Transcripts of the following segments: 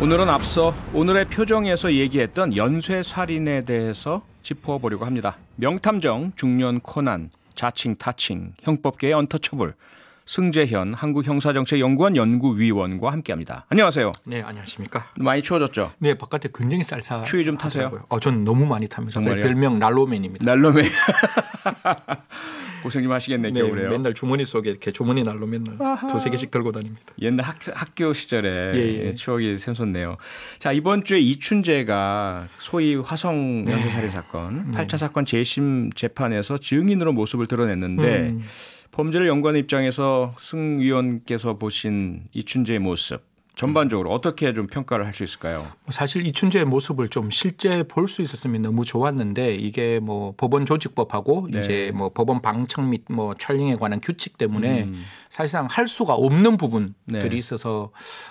오늘은 앞서 오늘의 표정에서 얘기했던 연쇄 살인에 대해서 짚어보려고 합니다. 명탐정, 중년 코난, 자칭 타칭, 형법계의 언터처블, 승재현 한국형사정책연구원 연구위원과 함께합니다. 안녕하세요. 네, 안녕하십니까. 많이 추워졌죠? 네, 바깥에 굉장히 쌀쌀. 추위 좀 타세요? 어, 전 너무 많이 탑니다. 정말요? 별명 난로맨입니다. 난로맨. 고생 좀 하시겠네 네, 겨울에요. 맨날 주머니 속에 이렇게 주머니 난로 맨날 두세 개씩 들고 다닙니다. 옛날 학, 학교 시절에 예, 예. 예, 추억이 샘솟네요. 자 이번 주에 이춘재가 소위 화성 연쇄살인 사건, 8차 사건 재심 재판에서 증인으로 모습을 드러냈는데 음. 범죄를 연구하는 입장에서 승 위원께서 보신 이춘재의 모습 전반적으로 어떻게 좀 평가를 할 수 있을까요? 뭐 사실 이춘재의 모습을 좀 실제 볼 수 있었으면 너무 좋았는데 이게 뭐 법원 조직법하고 네. 이제 뭐 법원 방청 및 뭐 촬영에 관한 규칙 때문에 음. 사실상 할 수가 없는 부분들이 네. 있어서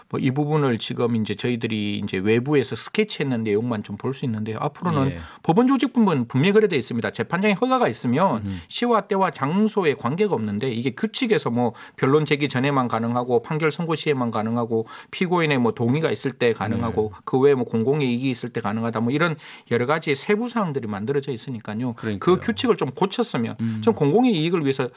뭐 이 부분을 지금 이제 저희들이 이제 외부에서 스케치했는 내용만 좀 볼 수 있는데요. 앞으로는 예. 법원 조직법은 분명히 그래 돼 있습니다. 재판장의 허가가 있으면 음. 시와 때와 장소에 관계가 없는데 이게 규칙에서 뭐 변론 제기 전에만 가능하고 판결 선고 시에만 가능하고 피고인의 뭐 동의가 있을 때 가능하고 네. 그 외에 뭐 공공의 이익이 있을 때 가능하다 뭐 이런 여러 가지 세부 사항들이 만들어져 있으니까요. 그러니까요. 음. 그 규칙을 좀 고쳤으면 좀 공공의 이익을 위해서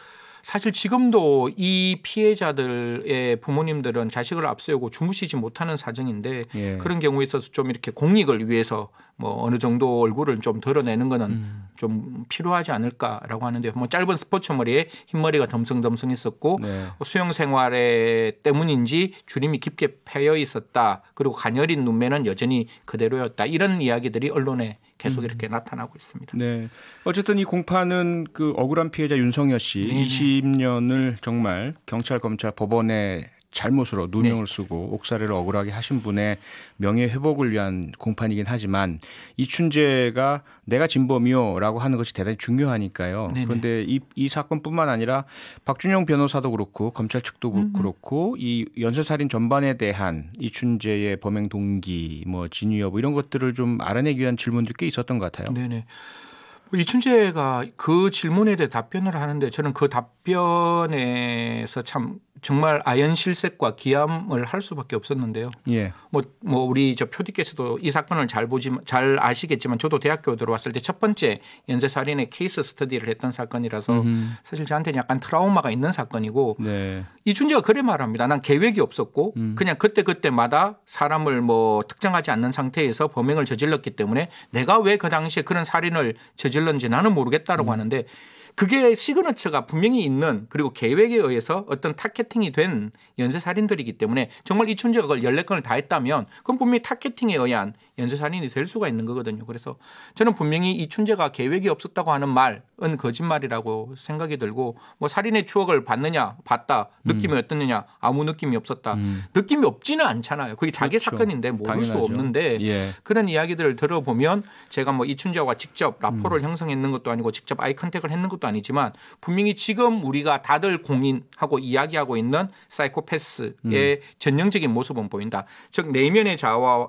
사실 지금도 이 피해자들의 부모님들은 자식을 앞세우고 주무시지 못하는 사정인데 예. 그런 경우에 있어서 좀 이렇게 공익을 위해서 뭐 어느 정도 얼굴을 좀 드러내는 거는 음. 좀 필요하지 않을까라고 하는데 뭐 짧은 스포츠 머리에 흰머리가 덤성덤성했었고 네. 수영 생활에 때문인지 주름이 깊게 패여 있었다. 그리고 가녀린 눈매는 여전히 그대로였다. 이런 이야기들이 언론에 계속 이렇게 나타나고 있습니다. 네. 어쨌든 이 공판은 그 억울한 피해자 윤성여 씨 네네. 20년을 정말 경찰, 검찰, 법원의 잘못으로 누명을 네. 쓰고 옥살이를 억울하게 하신 분의 명예 회복을 위한 공판이긴 하지만 이춘재가 내가 진범이요라고 하는 것이 대단히 중요하니까요. 네네. 그런데 이, 이 사건뿐만 아니라 박준영 변호사도 그렇고 검찰 측도 음. 그렇고 이 연쇄살인 전반에 대한 이춘재의 범행 동기, 뭐 진위 여부 이런 것들을 좀 알아내기 위한 질문들이 꽤 있었던 것 같아요. 네네. 뭐 이춘재가 그 질문에 대해 답변을 하는데 저는 그 답변에서 참 정말 아연 실색과 기함을 할 수밖에 없었는데요. 예. 뭐, 뭐 우리 저 표디께서도 이 사건을 잘 보지만 잘 아시겠지만 저도 대학교 들어왔을 때 첫 번째 연쇄 살인의 케이스 스터디를 했던 사건이라서 사실 저한테는 약간 트라우마가 있는 사건이고 네. 이춘재가 그래 말합니다. 난 계획이 없었고 음. 그냥 그때 그때마다 사람을 뭐 특정하지 않는 상태에서 범행을 저질렀기 때문에 내가 왜 그 당시에 그런 살인을 저질렀는지 나는 모르겠다라고 음. 하는데 그게 signature가 분명히 있는 그리고 계획에 의해서 어떤 targeting이 된 연쇄 살인들이기 때문에 정말 이춘재가 그걸 14건을 다 했다면 그건 분명히 targeting에 의한 연쇄 살인이 될 수가 있는 거거든요. 그래서 저는 분명히 이춘재가 계획이 없었다고 하는 말은 거짓말이라고 생각이 들고 뭐 살인의 추억을 봤느냐 봤다 느낌이 음. 어떻느냐 아무 느낌이 없었다 느낌이 없지는 않잖아요. 그게 자기 그렇죠. 사건인데 모를 수 당연하죠. 없는데 예. 그런 이야기들을 들어보면 제가 뭐 이춘재와 직접 라포를 음. 형성했는 것도 아니고 직접 아이 컨택을 했는 것도 아니지만 분명히 지금 우리가 다들 공인하고 이야기하고 있는 사이코패스의 음. 전형적인 모습은 보인다. 즉 내면의 자아와,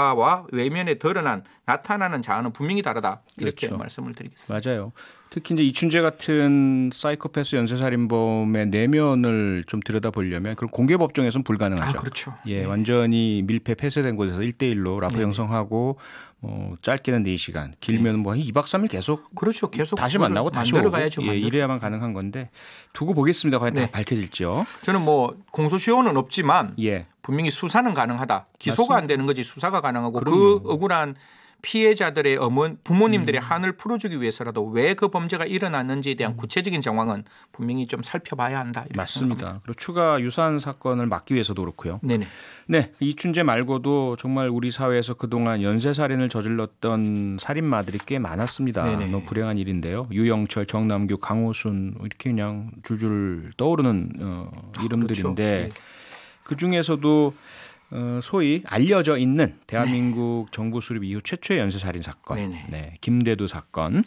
자아와 외면에 드러난 나타나는 자아는 분명히 다르다. 이렇게 그렇죠. 말씀을 드리겠습니다. 맞아요. 특히 이제 이춘재 같은 사이코패스 연쇄살인범의 내면을 좀 들여다보려면 그럼 공개 법정에서는 불가능하죠. 아 그렇죠. 예, 완전히 밀폐 폐쇄된 곳에서 1대1로 라포 네. 형성하고 어, 짧게는 4시간, 길면 뭐 2박 3일 계속 그렇죠. 계속 다시 만나고 다시 오고 가야죠. 예. 이래야만 가능한 건데 두고 보겠습니다. 과연 다 네. 밝혀질지요. 저는 뭐 공소시효는 없지만 예. 분명히 수사는 가능하다. 기소가 안 되는 거지 수사가 가능하고 그 그럼요. 억울한 피해자들의 어문 부모님들의 음. 한을 풀어주기 위해서라도 왜 그 범죄가 일어났는지에 대한 구체적인 정황은 분명히 좀 살펴봐야 한다. 이렇게 생각합니다. 맞습니다. 그리고 추가 유사한 사건을 막기 위해서도 그렇고요. 네네. 네, 이춘재 말고도 정말 우리 사회에서 그동안 연쇄 살인을 저질렀던 살인마들이 꽤 많았습니다. 네네. 너무 불행한 일인데요. 유영철, 정남규, 강호순 이렇게 그냥 줄줄 떠오르는 어, 이름들인데 그렇죠. 네. 그 중에서도 어, 소위 알려져 있는 대한민국 정부 수립 이후 최초의 연쇄 살인 사건, 네네. 네, 김대두 사건,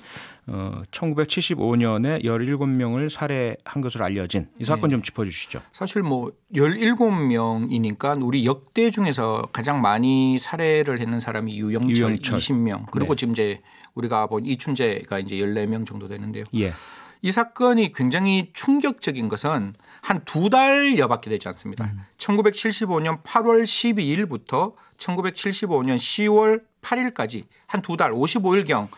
어, 1975년에 17명을 살해한 것으로 알려진 이 사건 네. 좀 짚어주시죠. 사실 뭐 17명이니까 우리 역대 중에서 가장 많이 살해를 했는 사람이 유영철, 유영철. 20명 그리고 네. 지금 이제 우리가 본 이춘재가 이제 14명 정도 되는데요. 예, 이 사건이 굉장히 충격적인 것은 한 두 달여밖에 되지 않습니다. 음. 1975년 8월 12일부터 1975년 10월 8일까지 한 두 달 55일경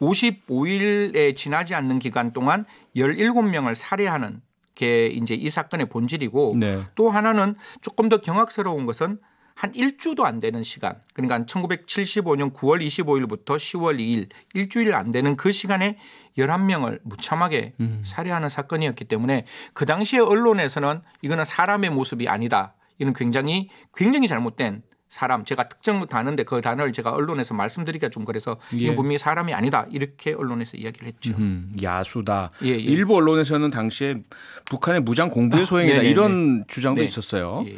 55일에 지나지 않는 기간 동안 17명을 살해하는 게 이제 이 사건의 본질이고 네. 또 하나는 조금 더 경악스러운 것은 한 일주도 안 되는 시간 그러니까 1975년 9월 25일부터 10월 2일 일주일 안 되는 그 시간에 11명을 무참하게 음. 살해하는 사건이었기 때문에 그 당시에 언론에서는 이거는 사람의 모습이 아니다. 이는 굉장히 굉장히 잘못된 사람 제가 특정부터 아는데 그 단어를 제가 언론에서 말씀드리기가 좀 그래서 예. 이건 분명히 사람이 아니다 이렇게 언론에서 이야기를 했죠. 음, 야수다. 예, 예. 일부 언론에서는 당시에 북한의 무장 공부의 소행이다 네네네. 이런 주장도 네. 있었어요. 예.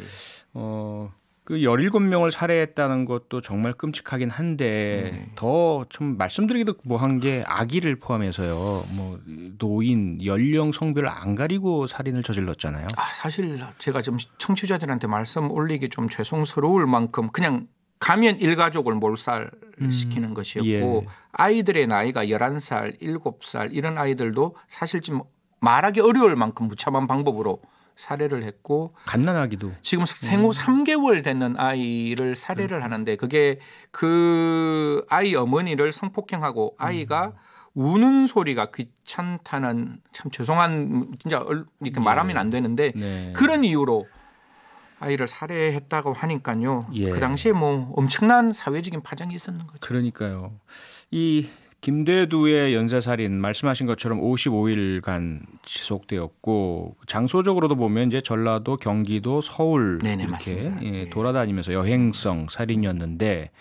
어, 그 17명을 살해했다는 것도 정말 끔찍하긴 한데 네. 더좀 말씀드리기도 뭐한 게 아기를 포함해서요. 뭐 노인, 연령, 성별을 안 가리고 살인을 저질렀잖아요. 아, 사실 제가 좀 청취자들한테 말씀 올리기 좀 죄송스러울 만큼 그냥 가면 일가족을 몰살시키는 것이었고 예. 아이들의 나이가 11살, 7살 이런 아이들도 사실 좀 말하기 어려울 만큼 무참한 방법으로 살해를 했고 갓난아기도 지금 생후 3개월 되는 아이를 살해를 하는데 그게 그 아이 어머니를 성폭행하고 아이가 우는 소리가 귀찮다는 참 죄송한 진짜 얼- 이렇게 말하면 안 되는데 네. 그런 이유로 아이를 살해했다고 하니까요. 예. 그 당시에 뭐 엄청난 사회적인 파장이 있었는 거죠. 그러니까요. 이 김대두의 연쇄살인 말씀하신 것처럼 55일간 지속되었고 장소적으로도 보면 이제 전라도, 경기도, 서울 네네, 이렇게 맞습니다. 예, 네. 돌아다니면서 여행성 살인이었는데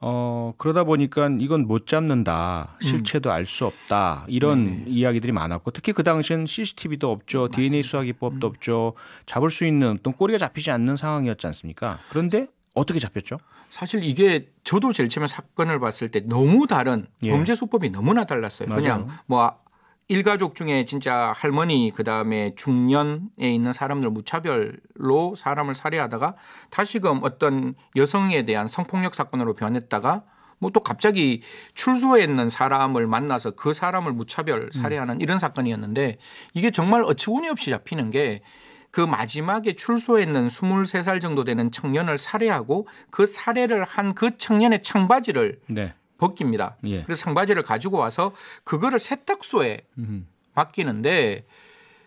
어 그러다 보니까 이건 못 잡는다 실체도 알수 없다 이런 음. 네네. 이야기들이 많았고 특히 그 당시엔 CCTV도 없죠 DNA 수사 음. 기법도 없죠 잡을 수 있는 또 꼬리가 잡히지 않는 상황이었지 않습니까 그런데 어떻게 잡혔죠? 사실 이게 저도 제일 처음에 사건을 봤을 때 너무 다른 예. 범죄 수법이 너무나 달랐어요. 맞아요. 그냥 뭐 일가족 중에 진짜 할머니 그다음에 중년에 있는 사람들 무차별로 사람을 살해하다가 다시금 어떤 여성에 대한 성폭력 사건으로 변했다가 뭐 또 갑자기 출소해 있는 사람을 만나서 그 사람을 무차별 살해하는 이런 사건이었는데 이게 정말 어처구니 없이 잡히는 게 그 마지막에 출소했는 23살 정도 되는 청년을 살해하고 그 살해를 한 그 청년의 청바지를 네. 벗깁니다. 예. 그래서 청바지를 가지고 와서 그거를 세탁소에 음. 맡기는데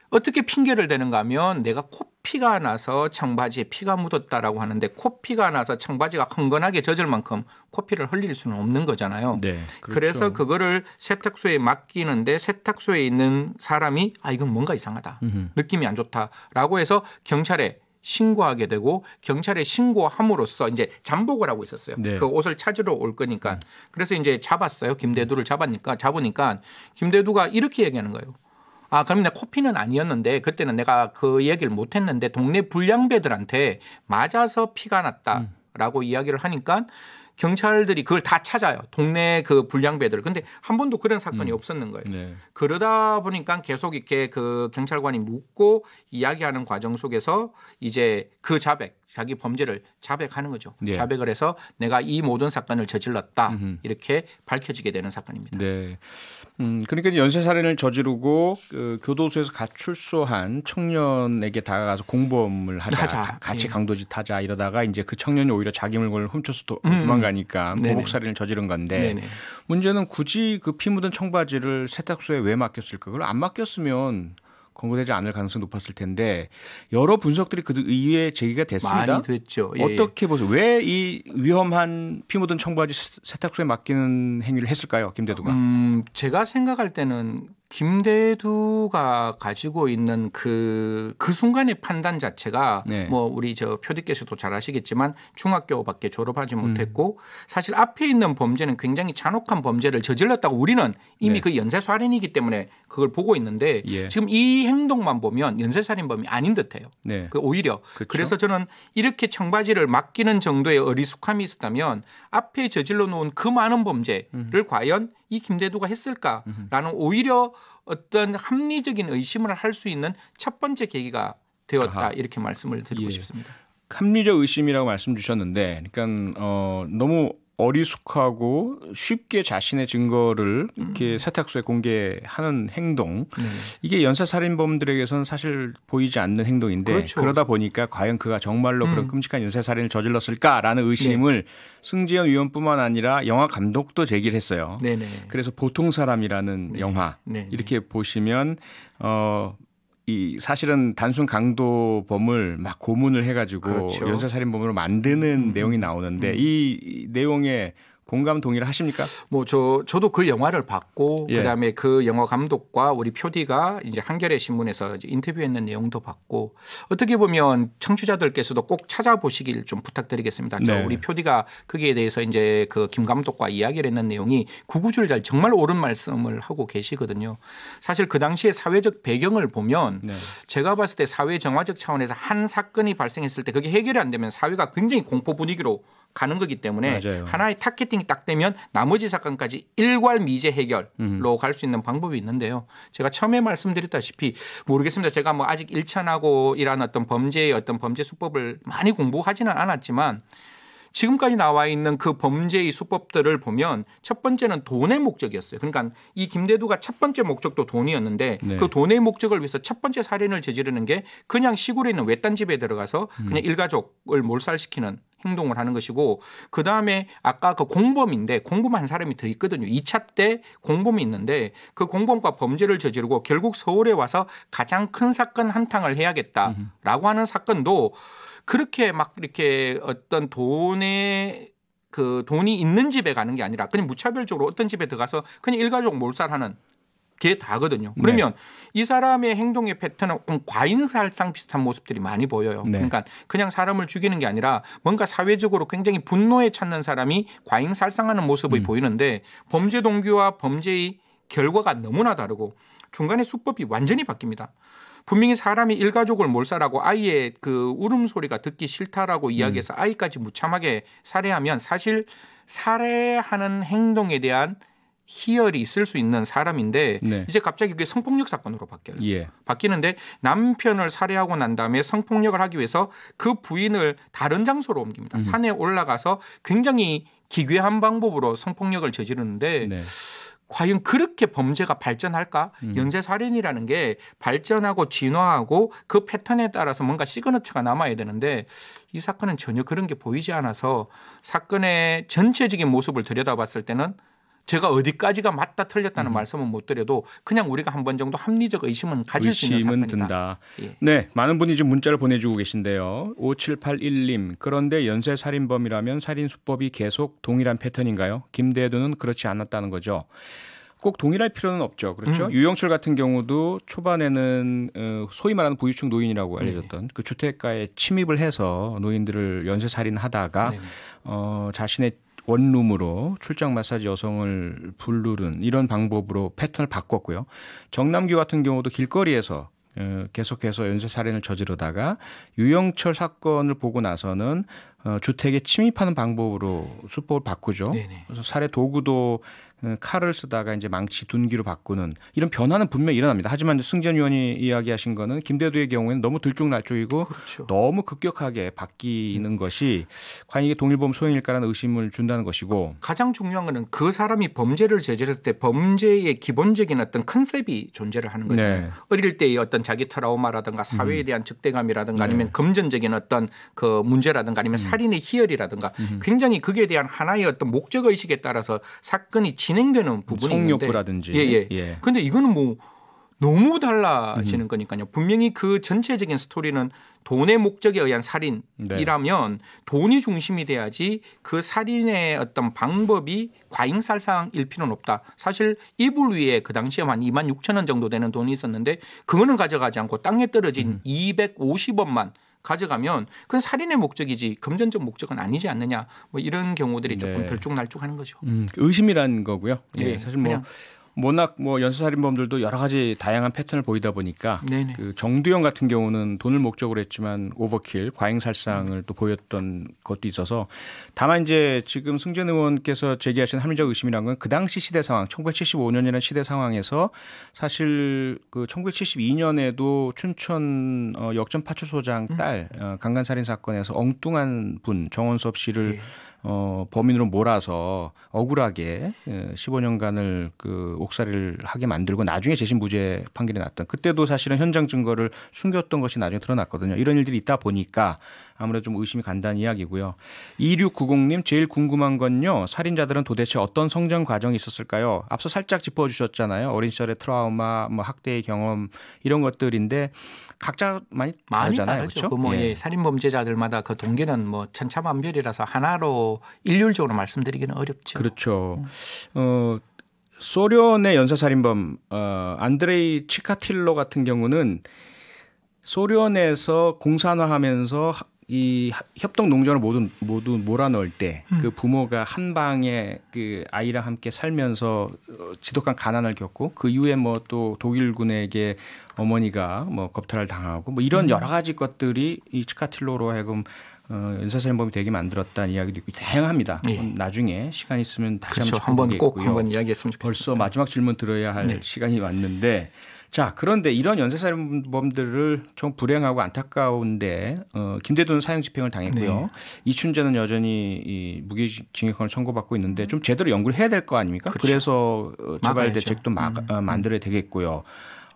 어떻게 핑계를 대는가 하면 내가 코피가 나서 청바지에 피가 묻었다라고 하는데 코피가 나서 청바지가 흥건하게 젖을 만큼 코피를 흘릴 수는 없는 거잖아요. 네. 그래서 그렇죠. 그거를 세탁소에 맡기는데 세탁소에 있는 사람이 아 이건 뭔가 이상하다. 음흠. 느낌이 안 좋다라고 해서 경찰에 신고하게 되고 경찰에 신고함으로써 이제 잠복을 하고 있었어요. 네. 그 옷을 찾으러 올 거니까. 그래서 이제 잡았어요. 김대두를 잡았니까 잡으니까 김대두가 이렇게 얘기하는 거예요. 아, 그럼 내 코피는 아니었는데 그때는 내가 그 얘기를 못 했는데 동네 불량배들한테 맞아서 피가 났다라고 이야기를 하니까 경찰들이 그걸 다 찾아요. 동네 그 불량배들. 근데 한 번도 그런 사건이 없었는 거예요. 네. 그러다 보니까 계속 이렇게 그 경찰관이 묻고 이야기하는 과정 속에서 이제 그 자백, 자기 범죄를 자백하는 거죠. 예. 자백을 해서 내가 이 모든 사건을 저질렀다. 음흠. 이렇게 밝혀지게 되는 사건입니다. 네. 음, 그러니까 연쇄 살인을 저지르고 그 교도소에서 가출소한 청년에게 다가가서 공범을 하자, 하자. 가- 같이 예. 강도짓 하자 이러다가 이제 그 청년이 오히려 자기 물건을 훔쳐서 도, 음. 도망가니까. 보복 살인을 저지른 건데 네네. 문제는 굳이 그 피 묻은 청바지를 세탁소에 왜 맡겼을까? 그걸 안 맡겼으면 검거되지 않을 가능성이 높았을 텐데 여러 분석들이 그 이후에 제기가 됐습니다. 많이 됐죠. 예. 어떻게 보세요? 왜 이 위험한 피 묻은 청바지 세- 세탁소에 맡기는 행위를 했을까요, 김대두가? 음, 제가 생각할 때는 김대두가 가지고 있는 그, 그 순간의 판단 자체가 네. 뭐 우리 저 표디께서도 잘 아시겠지만 중학교밖에 졸업하지 음. 못했고 사실 앞에 있는 범죄는 굉장히 잔혹한 범죄를 저질렀다고 우리는 이미 네. 그 연쇄살인이기 때문에 그걸 보고 있는데 예. 지금 이 행동만 보면 연쇄살인범이 아닌 듯해요. 네. 그 오히려 그렇죠. 그래서 저는 이렇게 청바지를 맡기는 정도의 어리숙함이 있었다면 앞에 저질러 놓은 그 많은 범죄를 음. 과연 이 김대두가 했을까라는 오히려 어떤 합리적인 의심을 할 수 있는 첫 번째 계기가 되었다 아하. 이렇게 말씀을 드리고 예. 싶습니다. 합리적 의심이라고 말씀 주셨는데, 그러니까 어, 너무 어리숙하고 쉽게 자신의 증거를 이렇게 음. 세탁소에 공개하는 행동 네. 이게 연쇄 살인범들에게서는 사실 보이지 않는 행동인데 그렇죠. 그러다 보니까 과연 그가 정말로 그런 음. 끔찍한 연쇄 살인을 저질렀을까라는 의심을 승지현 위원뿐만 아니라 영화 감독도 제기를 했어요. 네네. 그래서 보통 사람이라는 영화 네. 이렇게 보시면 어. 이 사실은 단순 강도범을 막 고문을 해가지고 그렇죠. 음, 연쇄살인범으로 만드는 내용이 나오는데 이, 이 내용에 공감 동의를 하십니까? 뭐 저 저도 그 영화를 봤고 예. 그다음에 그 영화 감독과 우리 표디가 이제 한겨레 신문에서 이제 인터뷰했는 내용도 봤고 어떻게 보면 청취자들께서도 꼭 찾아보시길 좀 부탁드리겠습니다. 저 네. 우리 표디가 거기에 대해서 이제 그 김 감독과 이야기를 했는 내용이 구구절절 정말 옳은 말씀을 하고 계시거든요. 사실 그 당시에 사회적 배경을 보면 네. 제가 봤을 때 사회 정화적 차원에서 한 사건이 발생했을 때 그게 해결이 안 되면 사회가 굉장히 공포 분위기로 가는 거기 때문에 맞아요. 하나의 타겟팅이 딱 되면 나머지 사건까지 일괄 미제 해결로 갈수 있는 방법이 있는데요. 제가 처음에 말씀드렸다시피 모르겠습니다. 제가 뭐 아직 일천하고 이런 어떤 범죄의 어떤 범죄 수법을 많이 공부하지는 않았지만 지금까지 나와 있는 그 범죄의 수법들을 보면 첫 번째는 돈의 목적이었어요. 그러니까 이 김대두가 첫 번째 목적도 돈이었는데 네. 그 돈의 목적을 위해서 첫 번째 살인을 저지르는 게 그냥 시골에 있는 외딴 집에 들어가서 그냥 일가족을 몰살시키는 행동을 하는 것이고 그 다음에 아까 그 공범인데 공범한 사람이 더 있거든요. 2차 때 공범이 있는데 그 공범과 범죄를 저지르고 결국 서울에 와서 가장 큰 사건 한탕을 해야겠다라고 하는 사건도 그렇게 막 이렇게 어떤 돈에 그 돈이 있는 집에 가는 게 아니라 그냥 무차별적으로 어떤 집에 들어가서 그냥 일가족 몰살하는 게 다거든요. 그러면 이 사람의 행동의 패턴은 좀 과잉살상 비슷한 모습들이 많이 보여요. 네. 그러니까 그냥 사람을 죽이는 게 아니라 뭔가 사회적으로 굉장히 분노에 찾는 사람이 과잉살상하는 모습이 보이는데 범죄 동기와 범죄의 결과가 너무나 다르고 중간에 수법이 완전히 바뀝니다. 분명히 사람이 일가족을 몰살하고 아이의 그 울음소리가 듣기 싫다라고 이야기해서 아이까지 무참하게 살해하면 사실 살해하는 행동에 대한 희열이 있을 수 있는 사람인데 네. 이제 갑자기 그게 성폭력 사건으로 바뀌어요. 예. 바뀌는데 남편을 살해하고 난 다음에 성폭력을 하기 위해서 그 부인을 다른 장소로 옮깁니다. 산에 올라가서 굉장히 기괴한 방법으로 성폭력을 저지르는데 네. 과연 그렇게 범죄가 발전할까? 연쇄 살인이라는 게 발전하고 진화하고 그 패턴에 따라서 뭔가 시그너처가 남아야 되는데 이 사건은 전혀 그런 게 보이지 않아서 사건의 전체적인 모습을 들여다봤을 때는 제가 어디까지가 맞다 틀렸다는 말씀은 못 드려도 그냥 우리가 한 번 정도 합리적 의심은 가질 수 있는 사건이다. 든다. 예. 네, 많은 분이 지금 문자를 보내주고 계신데요. 5781님, 그런데 연쇄 살인범이라면 살인 수법이 계속 동일한 패턴인가요? 김대두는 그렇지 않았다는 거죠. 꼭 동일할 필요는 없죠. 그렇죠. 음. 유영철 같은 경우도 초반에는 어, 소위 말하는 부유층 노인이라고 알려졌던 그 주택가에 침입을 해서 노인들을 연쇄 살인하다가 네네. 어, 자신의 원룸으로 출장 마사지 여성을 부르는 이런 방법으로 패턴을 바꿨고요. 정남규 같은 경우도 길거리에서 어, 계속해서 연쇄 살인을 저지르다가 유영철 사건을 보고 나서는 어, 주택에 침입하는 방법으로 수법을 바꾸죠. 네네. 그래서 살해 도구도 어, 칼을 쓰다가 이제 망치 둔기로 바꾸는 이런 변화는 분명히 일어납니다. 하지만 승전 의원이 이야기하신 거는 김대두의 경우에는 너무 들쭉날쭉이고 그렇죠. 너무 급격하게 바뀌는 것이 과연 이게 동일범 소행일까라는 의심을 준다는 것이고 가장 중요한 거는 그 사람이 범죄를 저질렀을 때 범죄의 기본적인 어떤 컨셉이 존재를 하는 거잖아요. 네. 어릴 때의 어떤 자기 트라우마라든가 사회에 대한 적대감이라든가 네. 아니면 금전적인 어떤 그 문제라든가 아니면 살인의 희열이라든가 굉장히 그에 대한 하나의 어떤 목적 의식에 따라서 사건이 진행되는 부분이 성욕구라든지 예, 예. 예. 근데 이거는 뭐 너무 달라지는 거니까요. 분명히 그 전체적인 스토리는 돈의 목적에 의한 살인이라면 돈이 중심이 돼야지 그 살인의 어떤 방법이 과잉살상일 필요는 없다. 사실 이불 위에 그 당시에 한 2만 6천 원 정도 되는 돈이 있었는데 그거는 가져가지 않고 땅에 떨어진 250원만 가져가면 그건 살인의 목적이지 금전적 목적은 아니지 않느냐. 뭐 이런 경우들이 조금 네. 들쭉날쭉하는 거죠. 음, 의심이라는 거고요. 예, 예, 사실 뭐 그냥- 워낙 뭐 연쇄살인범들도 여러 가지 다양한 패턴을 보이다 보니까 네네. 그 정두영 같은 경우는 돈을 목적으로 했지만 오버킬, 과잉살상을 또 보였던 것도 있어서 다만 이제 지금 승전 의원께서 제기하신 합리적 의심이란 건 그 당시 시대 상황, 1975년이라는 시대 상황에서 사실 그 1972년에도 춘천 어, 역전 파출소장 딸 어, 강간살인 사건에서 엉뚱한 분 정원섭 씨를 예. 어, 범인으로 몰아서 억울하게 15년간을 그 옥살이를 하게 만들고 나중에 재심 무죄 판결이 났던 그때도 사실은 현장 증거를 숨겼던 것이 나중에 드러났거든요. 이런 일들이 있다 보니까 아무래도 좀 의심이 간다는 이야기고요. 2690님 제일 궁금한 건요. 살인자들은 도대체 어떤 성장 과정이 있었을까요? 앞서 살짝 짚어주셨잖아요. 어린 시절의 트라우마, 뭐 학대의 경험 이런 것들인데 각자 많이 다르잖아요. 그렇죠? 그뭐 예. 예. 살인 범죄자들마다 그 동기는 뭐 천차만별이라서 하나로 일률적으로 말씀드리기는 어렵죠. 그렇죠. 어 소련의 연쇄살인범 어 안드레이 치카틸로 같은 경우는 소련에서 공산화하면서 이 협동 농장을 모두 모두 몰아넣을 때그 부모가 한 방에 그 아이랑 함께 살면서 어, 지독한 가난을 겪고 그 이후에 뭐 또 독일군에게 어머니가 뭐 겁탈을 당하고 뭐 이런 여러 가지 것들이 이 치카틸로로 하여금 어, 연쇄살인범이 되게 만들었다는 이야기도 있고 다양합니다. 예. 나중에 시간 있으면 다시 그렇죠. 한번 꼭. 한번 이야기했으면 좋겠습니다. 벌써 마지막 질문 들어야 할 네. 시간이 왔는데 자 그런데 이런 연쇄살인범들을 좀 불행하고 안타까운데 어, 김대도는 사형 집행을 당했고요. 네. 이춘재는 여전히 이 무기징역형을 선고받고 있는데 좀 제대로 연구를 해야 될 거 아닙니까? 그렇죠. 그래서 어, 재발. 음. 대책도 막, 어, 만들어야 되겠고요.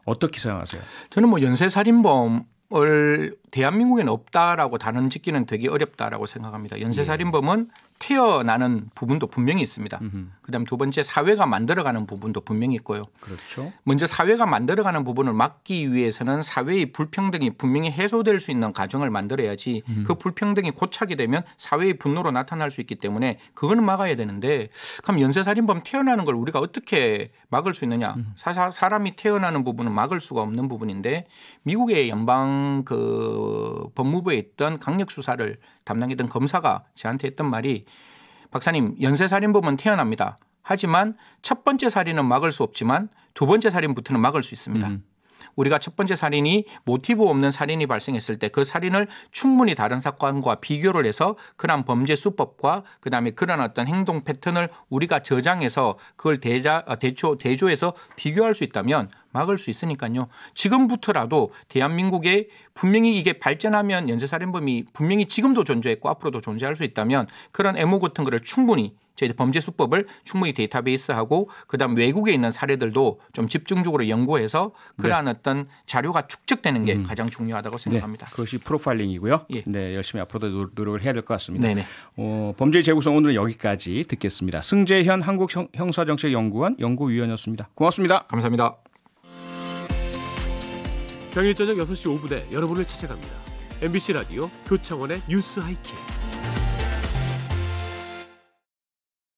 어떻게 생각하세요? 저는 뭐 연쇄 살인범 을 대한민국에는 없다라고 단언 짓기는 되게 어렵다라고 생각합니다. 예. 연쇄 살인범은 태어나는 부분도 분명히 있습니다. 그다음 두 번째 사회가 만들어가는 부분도 분명히 있고요. 그렇죠. 먼저 사회가 만들어가는 부분을 막기 위해서는 사회의 불평등이 분명히 해소될 수 있는 가정을 만들어야지 그 불평등이 고착이 되면 사회의 분노로 나타날 수 있기 때문에 그거는 막아야 되는데 그럼 연쇄살인범 태어나는 걸 우리가 어떻게 막을 수 있느냐? 사, 사람이 태어나는 부분은 막을 수가 없는 부분인데 미국의 연방 그 법무부에 있던 강력 수사를 담당했던 검사가 저한테 했던 말이 박사님 연쇄살인범은 태어납니다. 하지만 첫 번째 살인은 막을 수 없지만 두 번째 살인부터는 막을 수 있습니다. 우리가 첫 번째 살인이 모티브 없는 살인이 발생했을 때 그 살인을 충분히 다른 사건과 비교를 해서 그런 범죄 수법과 그다음에 그런 어떤 행동 패턴을 우리가 저장해서 그걸 대자 어, 대조 대조해서 비교할 수 있다면 막을 수 있으니까요. 지금부터라도 대한민국에 분명히 이게 발전하면 연쇄살인범이 분명히 지금도 존재했고 앞으로도 존재할 수 있다면 그런 MO 같은 거를 충분히 저희 범죄 수법을 충분히 데이터베이스하고 그다음 외국에 있는 사례들도 좀 집중적으로 연구해서 그러한 어떤 자료가 축적되는 게 가장 중요하다고 생각합니다. 네, 그것이 프로파일링이고요. 예. 네, 열심히 앞으로도 노- 노력을 해야 될 것 같습니다. 네네. 어, 범죄 재구성 오늘은 여기까지 듣겠습니다. 승재현 한국 형사정책연구원 연구위원이었습니다. 고맙습니다. 감사합니다. 평일 저녁 6시 5분에 여러분을 찾아갑니다. MBC 라디오 표창원의 뉴스 하이킥.